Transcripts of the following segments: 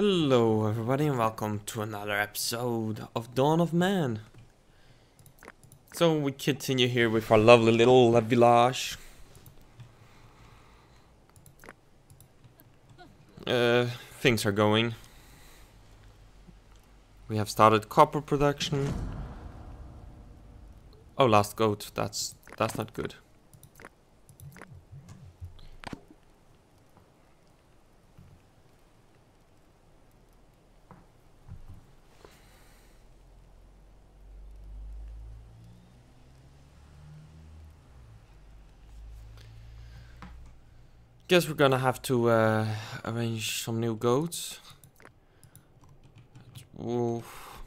Hello everybody and welcome to another episode of Dawn of Man. So we continue here with our lovely little village. Uh, things are going. We have started copper production. Oh, last goat. That's that's not good. Guess we're gonna have to uh, arrange some new goats. Wolf.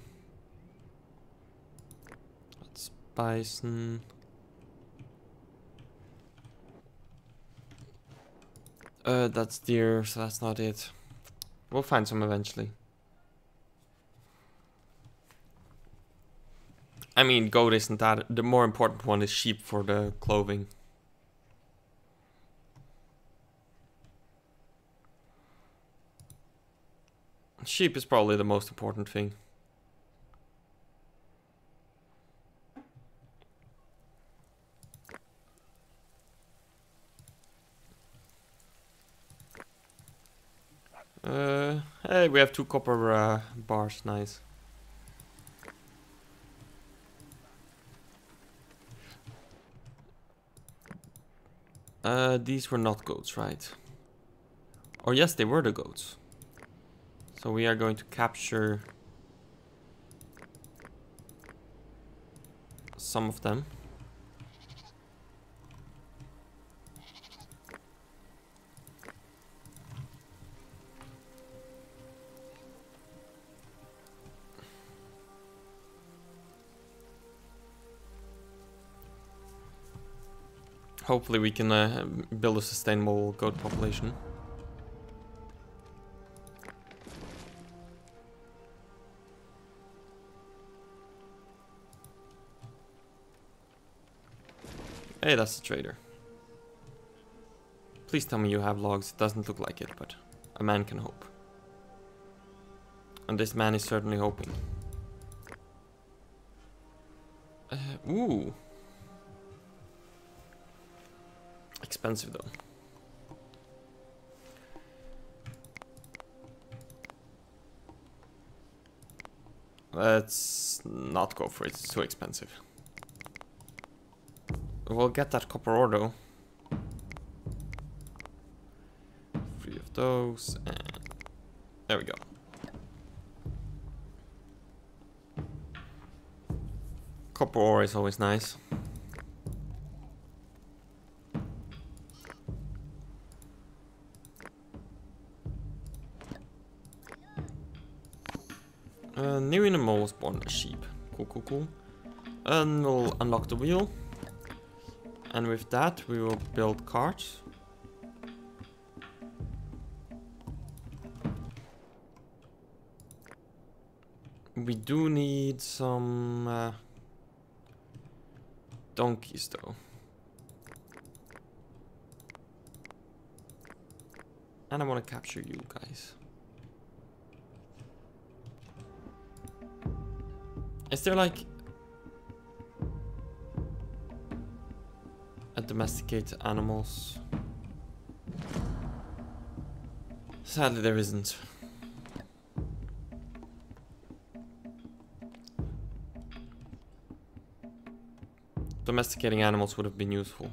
That's bison. Uh, that's deer, so that's not it. We'll find some eventually. I mean, goat isn't that. The more important one is sheep for the clothing. Sheep is probably the most important thing. Uh, hey, we have two copper uh, bars, nice. Uh, these were not goats, right? Or yes, they were the goats. So we are going to capture some of them. Hopefully we can uh, build a sustainable goat population. Hey, that's the trader. Please tell me you have logs. It doesn't look like it, but a man can hope. And this man is certainly hoping. Uh, ooh. Expensive though. Let's not go for it, it's too expensive. We'll get that copper ore though. Three of those and there we go. Copper ore is always nice. A new animal was born a sheep. Cool, cool, cool. And we'll unlock the wheel. And with that, we will build carts. We do need some uh, donkeys though. And I want to capture you guys. Is there like domesticate animals. Sadly, there isn't. Domesticating animals would have been useful.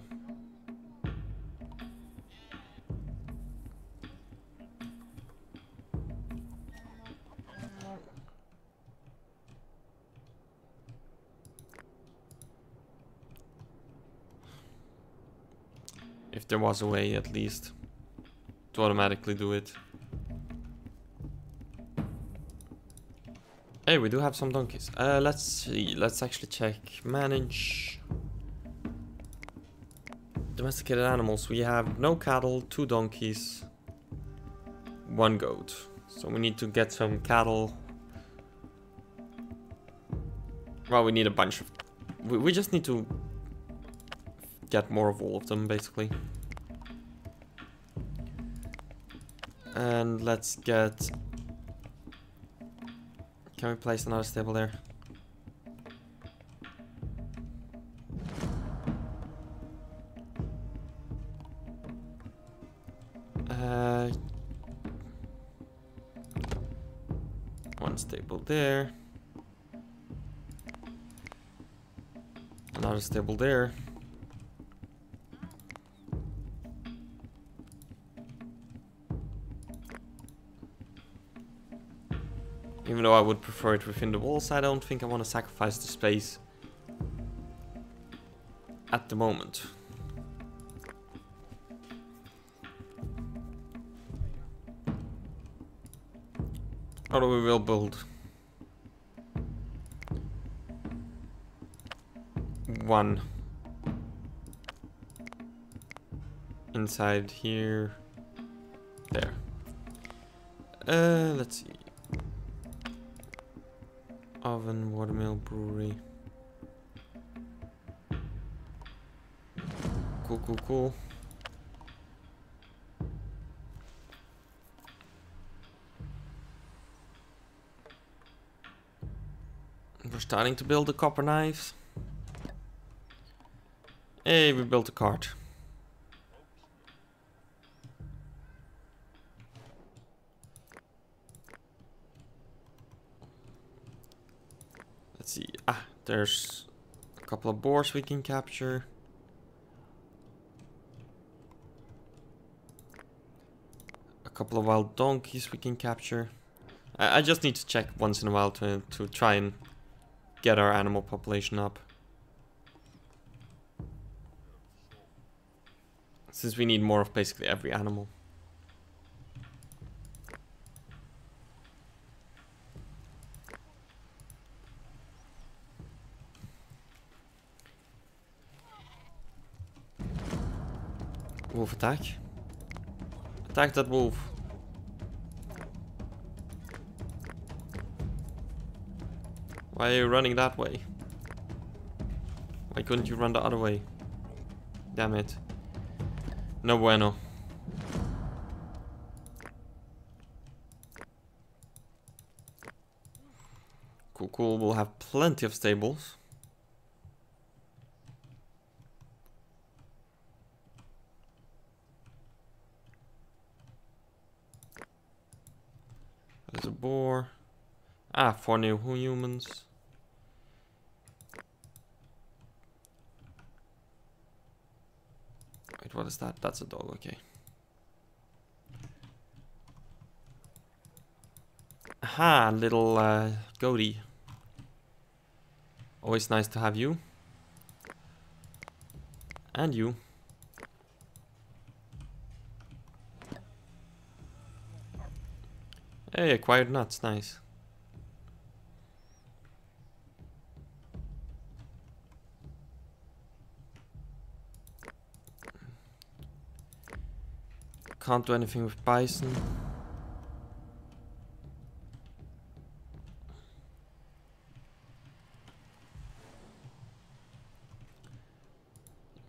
There was a way at least to automatically do it. Hey, we do have some donkeys. Uh, let's see. Let's actually check. Manage. Domesticated animals. We have no cattle, two donkeys, one goat. So we need to get some cattle. Well, we need a bunch of... We, we just need to get more of all of them, basically. And let's get Can we place another stable there? Uh, one stable there. Another stable there. I would prefer it within the walls, I don't think I want to sacrifice the space at the moment. Although we will build? One. Inside here. There. Uh let's see watermill brewery. Cool cool cool. We're starting to build the copper knives Hey, we built a cart. Let's see. Ah, there's a couple of boars we can capture. A couple of wild donkeys we can capture. I, I just need to check once in a while to, to try and get our animal population up. Since we need more of basically every animal. Wolf attack. Attack that wolf. Why are you running that way? Why couldn't you run the other way? Damn it. No bueno. Cool, cool. We'll have plenty of stables. There's a boar. Ah, four new humans. Wait, what is that? That's a dog, okay. Aha, little uh, goatee. Always nice to have you. And you. Hey, acquired nuts, nice. Can't do anything with bison.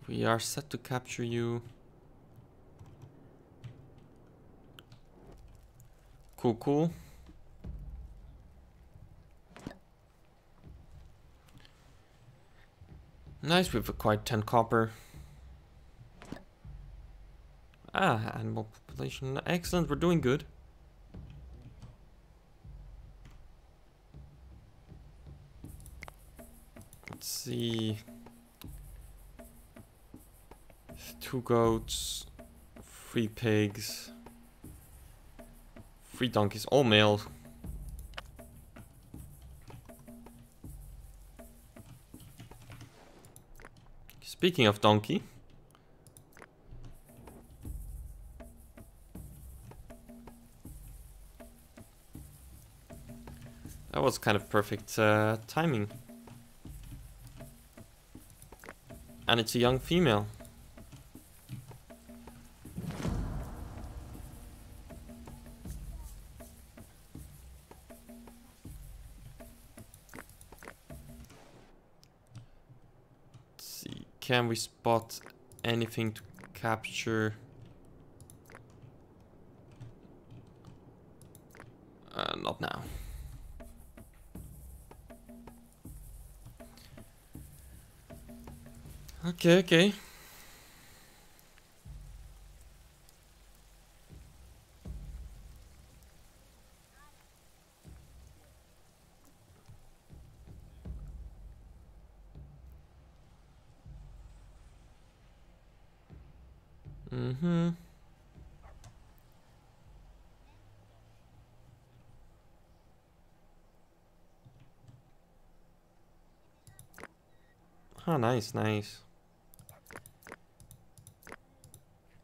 We are set to capture you. Cool, cool. Nice, we've acquired 10 copper. Ah, animal population. Excellent, we're doing good. Let's see. Two goats, three pigs, three donkeys, all male. Speaking of donkey. That was kind of perfect uh, timing. And it's a young female. Let's see, can we spot anything to capture? Okay, okay. Mm-hmm. Oh, nice, nice.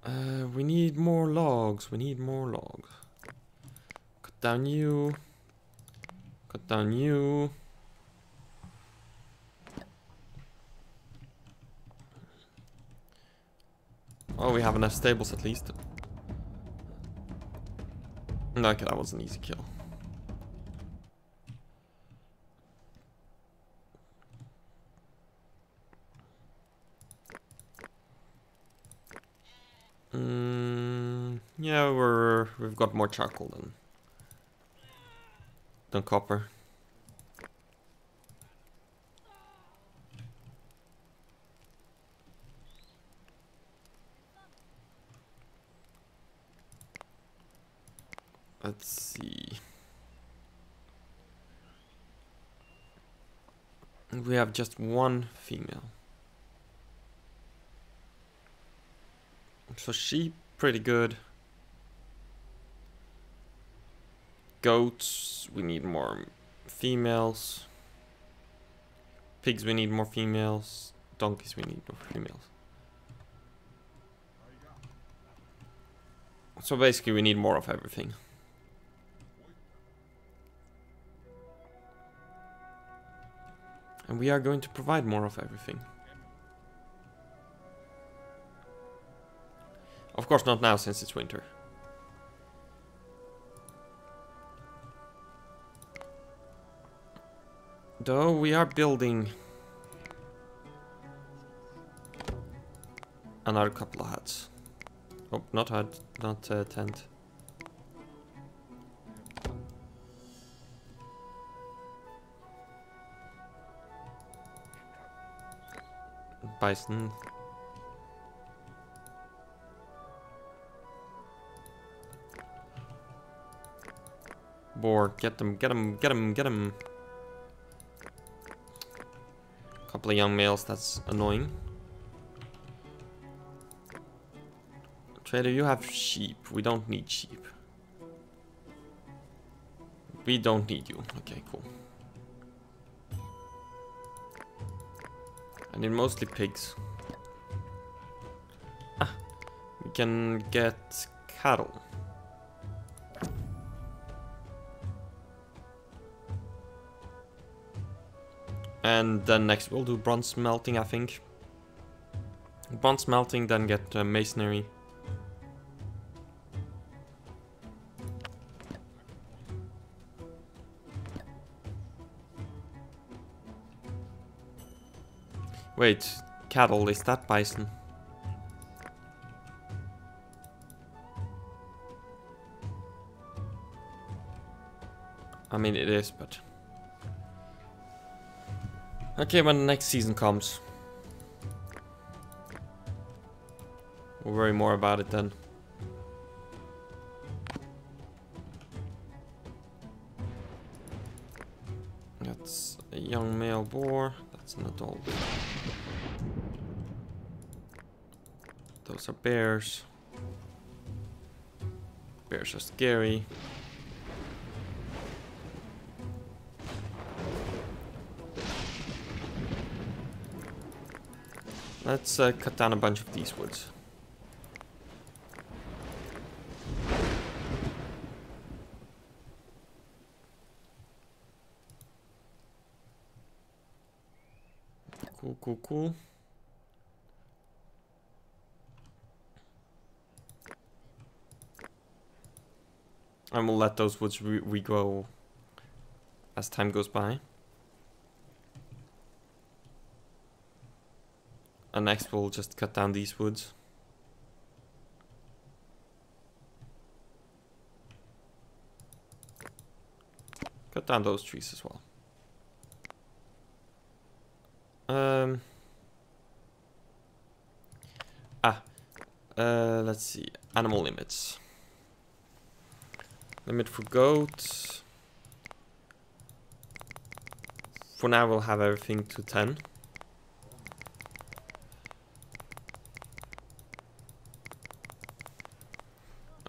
Uh, we need more logs. We need more logs. Cut down you. Cut down you. Oh, we have enough stables at least. Okay, that was an easy kill. Yeah, we're we've got more charcoal than than copper. Let's see. We have just one female. So she pretty good. Goats, we need more females. Pigs, we need more females. Donkeys, we need more females. So basically we need more of everything. And we are going to provide more of everything. Of course not now since it's winter. Though we are building another couple of huts. Oh, not hut, not uh, tent. Bison. Boar, get them, get them, get them, get them. Couple of young males, that's annoying. Trader, you have sheep. We don't need sheep. We don't need you. Okay, cool. I need mostly pigs. Ah, we can get cattle. And then next we'll do bronze smelting, I think. Bronze smelting, then get uh, masonry. Wait, cattle, is that bison? I mean, it is, but... Okay, when the next season comes. We'll worry more about it then. That's a young male boar. That's an adult. Those are bears. Bears are scary. Let's uh, cut down a bunch of these woods. Cool, cool, cool. And we'll let those woods re regrow as time goes by. And next we'll just cut down these woods. Cut down those trees as well. Um, Uh, let's see. Animal limits. Limit for goats. For now, we'll have everything to 10.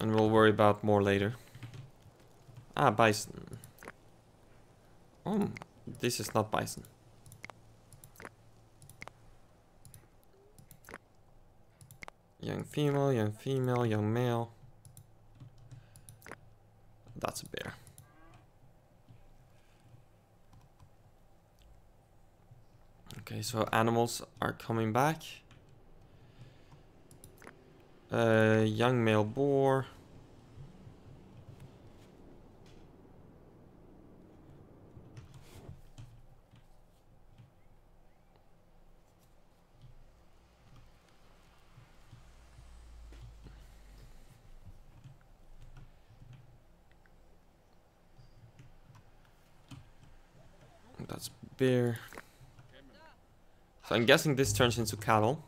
And we'll worry about more later. Ah, bison. Oh, this is not bison. Young female, young female, young male. That's a bear. Okay, so animals are coming back. Uh, young male boar. Bear. So I'm guessing this turns into cattle.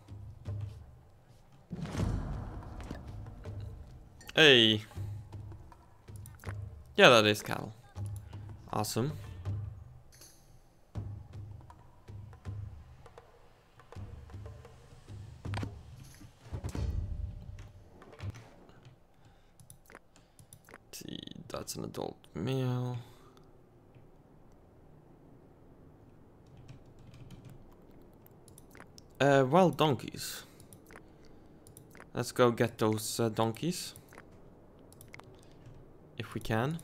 Hey. Yeah, that is cattle. Awesome. That's an adult male. Uh, donkeys. Let's go get those uh, donkeys. If we can.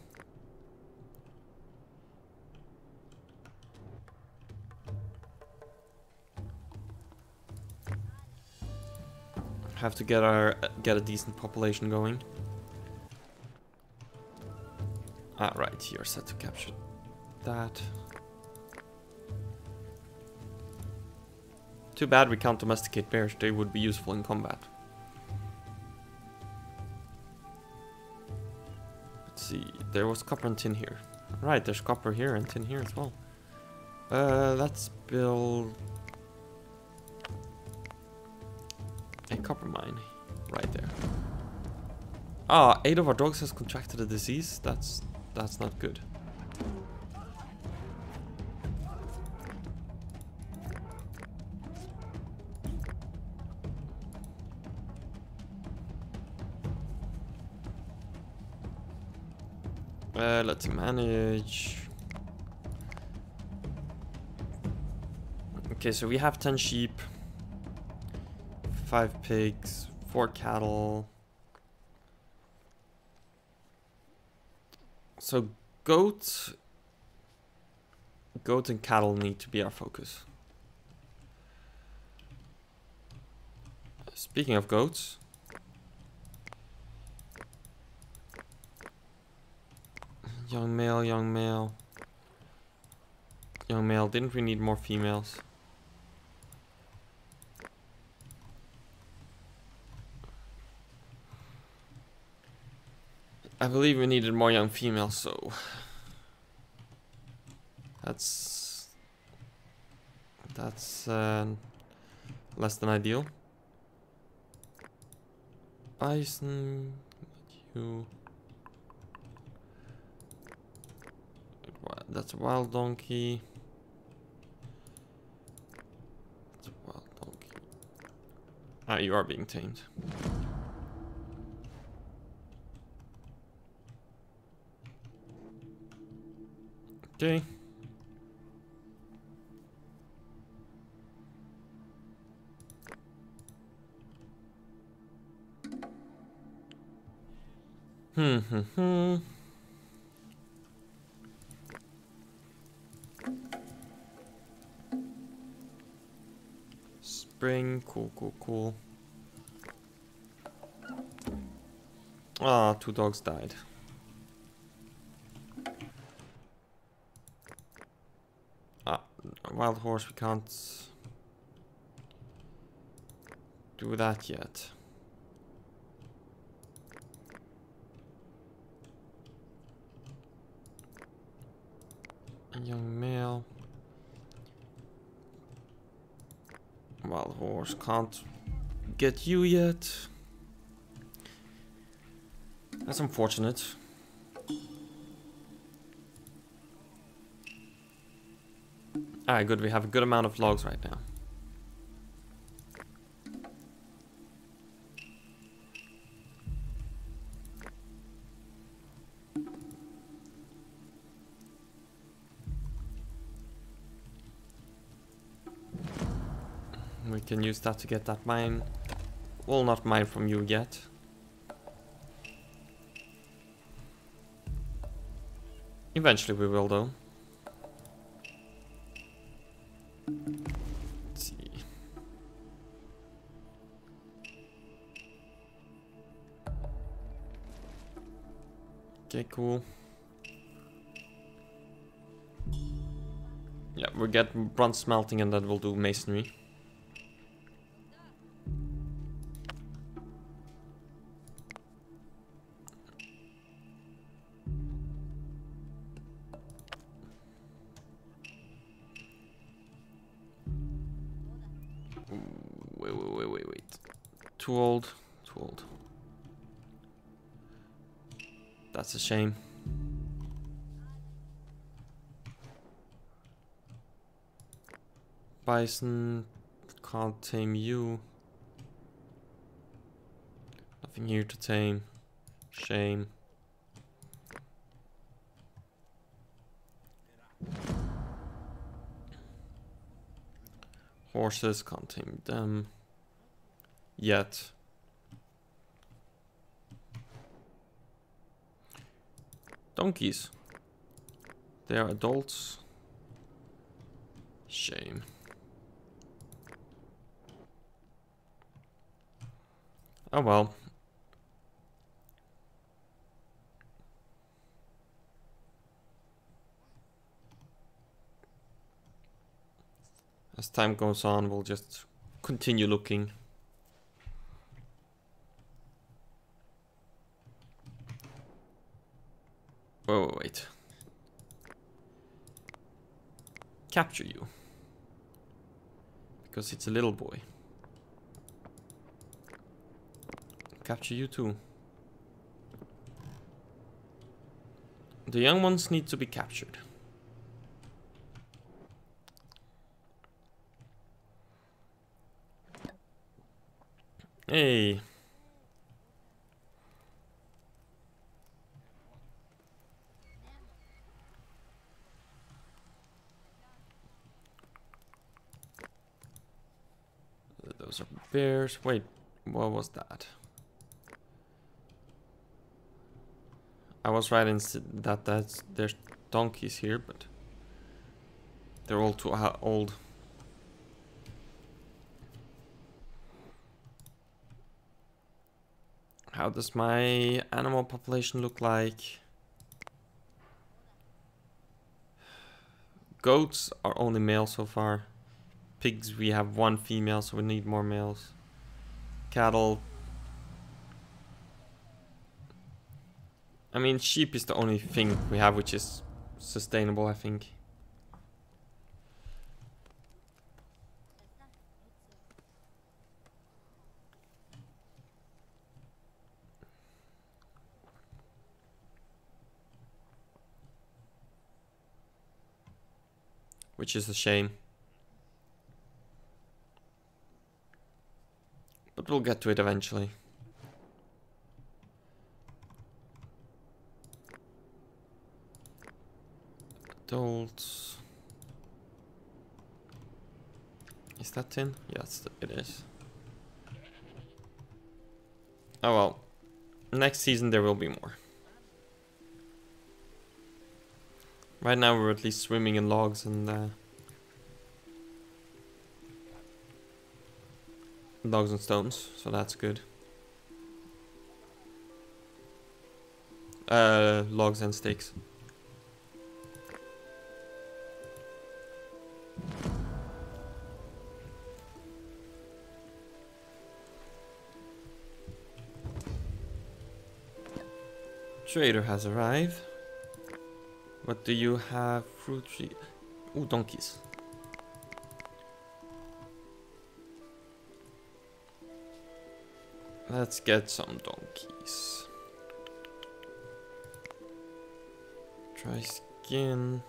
Have to get our uh, get a decent population going. Ah, right, you're set to capture that. Too bad we can't domesticate bears, they would be useful in combat. Let's see, there was copper and tin here. Right, there's copper here and tin here as well. Uh, let's build a copper mine right there. Ah, eight of our dogs has contracted a disease. That's that's not good. Let's manage. Okay, so we have 10 sheep, 5 pigs, 4 cattle. So goats, goat and cattle need to be our focus. Speaking of goats, Young male, young male. Young male, didn't we need more females? I believe we needed more young females, so... That's... That's uh, less than ideal. Bison, you... That's a wild donkey. That's a wild donkey. Ah, you are being tamed. Okay. Hmm, hmm, hmm. Spring, cool, cool, cool. Ah, two dogs died. Ah, wild horse, we can't do that yet. A young male. Wild horse can't get you yet. That's unfortunate. Alright, good. We have a good amount of logs right now. We can use that to get that mine. Well, not mine from you yet. Eventually we will though. Let's see. Okay, cool. Yeah, we get bronze smelting and then we'll do masonry. That's a shame. Bison can't tame you. Nothing here to tame. Shame. Horses can't tame them. Yet. Donkeys. They are adults. Shame. Oh well. As time goes on, we'll just continue looking. Oh, wait. Capture you. Because it's a little boy. Capture you too. The young ones need to be captured. Hey. Wait, what was that? I was right in that that's there's donkeys here, but they're all too uh, old. How does my animal population look like? Goats are only male so far. Pigs, we have one female, so we need more males. Cattle. I mean, sheep is the only thing we have which is sustainable, I think. Which is a shame. But we'll get to it eventually. Adults. Is that tin? Yes, it is. Oh well. Next season there will be more. Right now we're at least swimming in logs and uh, logs and stones, so that's good. Uh, logs and sticks. Trader has arrived. What do you have? Fruit tree. Oh, donkeys. Let's get some donkeys. Try skin.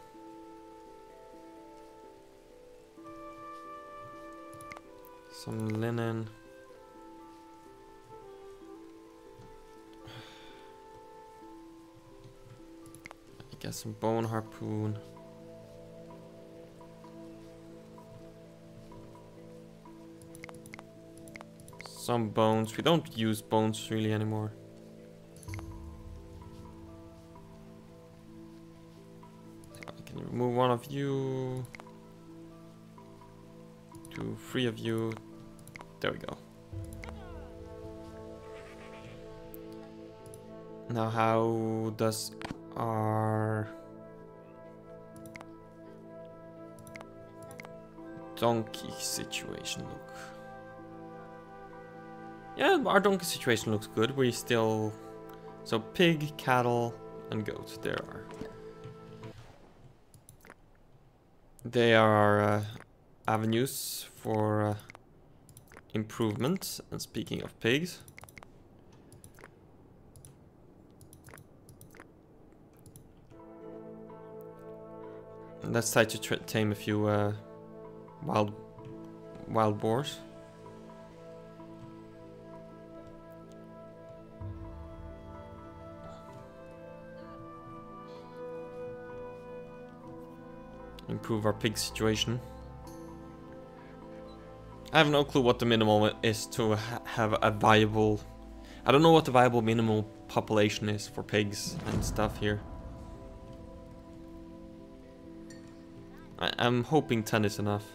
Some linen. I guess some bone harpoon. Some bones. We don't use bones really anymore. I can remove one of you. Two, three of you. There we go. Now how does our donkey situation look? Yeah, our donkey situation looks good. We still... So pig, cattle, and goats. There are. They are uh, avenues for uh, improvement. And speaking of pigs... Let's try to tame a few uh, wild wild boars. Improve our pig situation. I have no clue what the minimum is to ha have a viable... I don't know what the viable minimal population is for pigs and stuff here. I I'm hoping 10 is enough.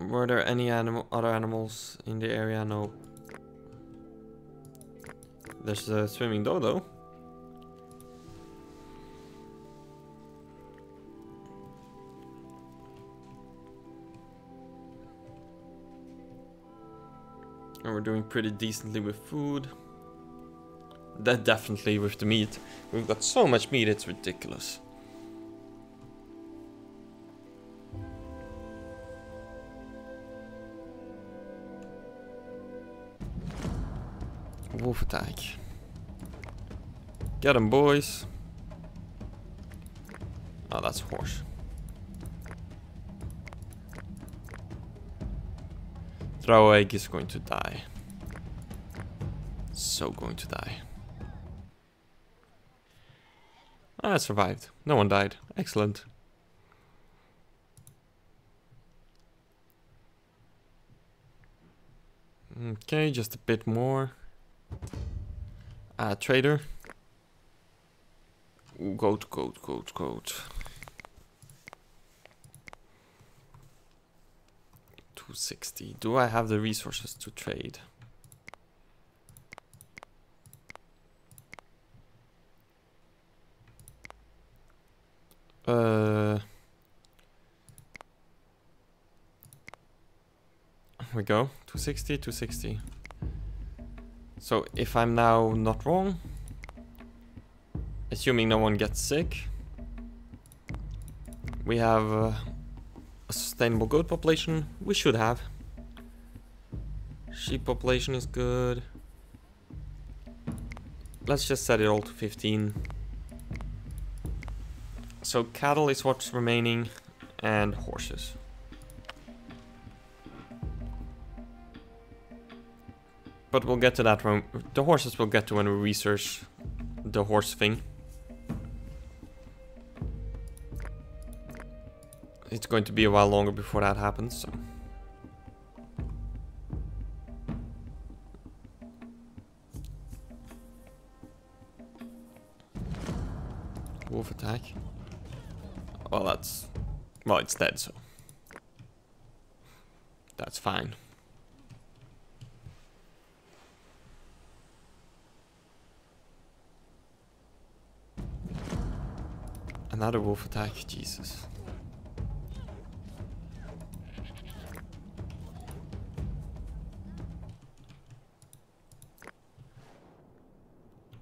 Were there any animal, other animals in the area? No. There's a swimming dodo. And we're doing pretty decently with food. That definitely with the meat. We've got so much meat, it's ridiculous. Wolf attack. Get him, boys. Oh, that's horse. Throw egg is going to die. So going to die. Ah, I survived. No one died. Excellent. Okay, just a bit more. Uh, trader. Goat, goat, goat, goat. 260. Do I have the resources to trade? Uh... we go. 260, 260. So if I'm now not wrong, assuming no one gets sick, we have uh, a sustainable goat population. We should have. Sheep population is good. Let's just set it all to 15. So cattle is what's remaining and horses. But we'll get to that when... The horses we'll get to when we research the horse thing. It's going to be a while longer before that happens, so... Wolf attack. Well, that's... Well, it's dead, so... That's fine. Another wolf attack, Jesus.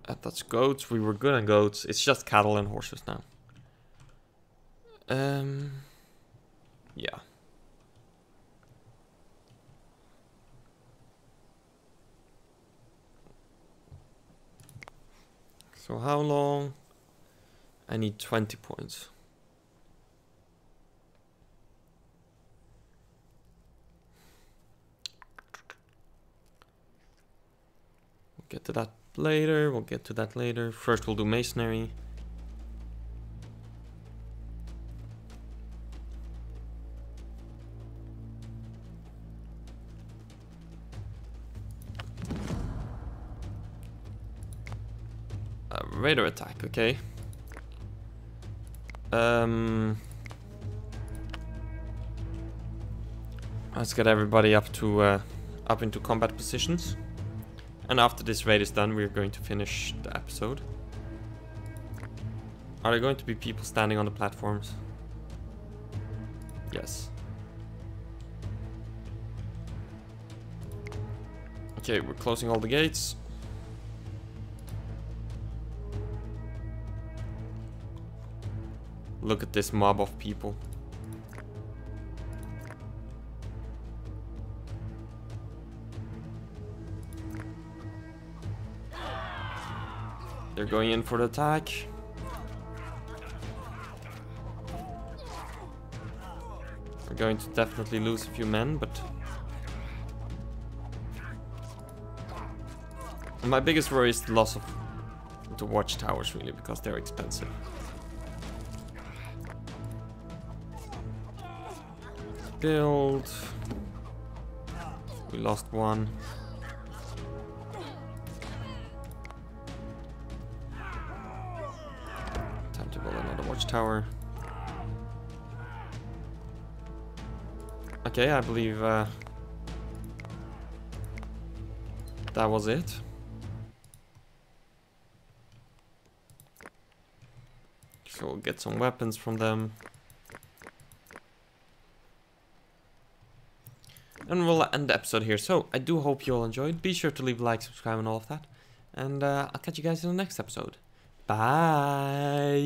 Uh, that's goats. We were good on goats. It's just cattle and horses now. Um, yeah. So how long? I need 20 points. We'll get to that later. We'll get to that later. First we'll do masonry. Raider attack, okay. Um, let's get everybody up to uh, up into combat positions. And after this raid is done, we're going to finish the episode. Are there going to be people standing on the platforms? Yes. Okay, we're closing all the gates. Look at this mob of people. They're going in for the attack. We're going to definitely lose a few men, but... My biggest worry is the loss of the watchtowers, really, because they're expensive. Build. We lost one. Time to build another watchtower. Okay, I believe uh, that was it. So we'll get some weapons from them. And we'll end the episode here. So, I do hope you all enjoyed. Be sure to leave a like, subscribe, and all of that. And uh, I'll catch you guys in the next episode. Bye.